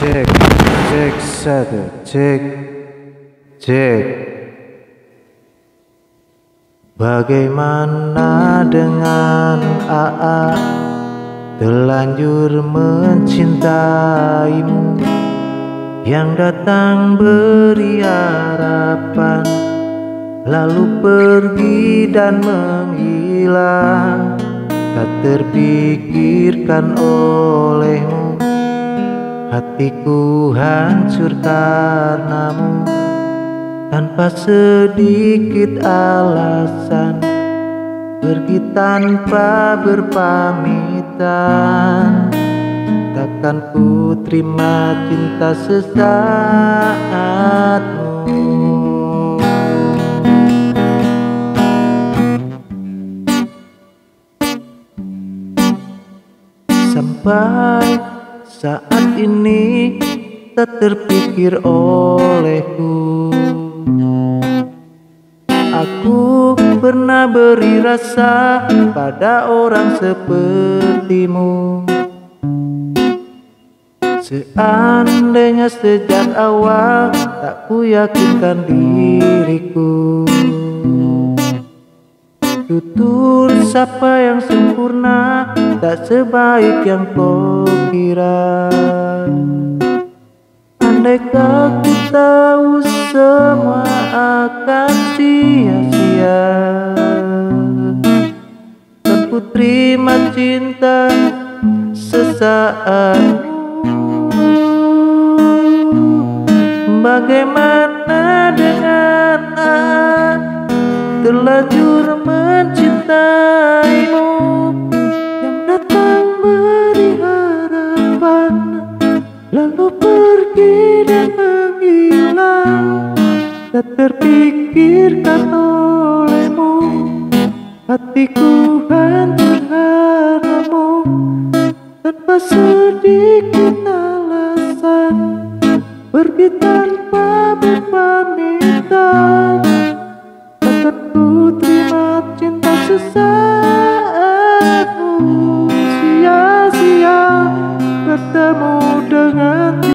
cek cek satu cek cek Bagaimana dengan AA Telanjur mencintaimu. Yang datang beri harapan Lalu pergi dan menghilang. Tak terpikirkan olehmu Hatiku hancur karenamu Tanpa sedikit alasan. Pergi tanpa berpamitan Takkan ku terima cinta sesaatmu. Sampai saat ini tak terpikir olehku. Aku pernah beri rasa pada orang sepertimu. Seandainya sejak awal tak ku yakinkan diriku. Tutur siapa yang sempurna tak sebaik yang kau kira Andaikah tahu semua akan sia-sia. Dan terima cinta sesaat. Bagaimana dengan terlanjur mencintaimu tidak menghilang Tak terpikirkan olehmu. Hatiku hancur karenamu Tanpa sedikit alasan. Pergi tanpa berpamitan Takkan ku terima cinta sesaatmu Sia-sia bertemu dengan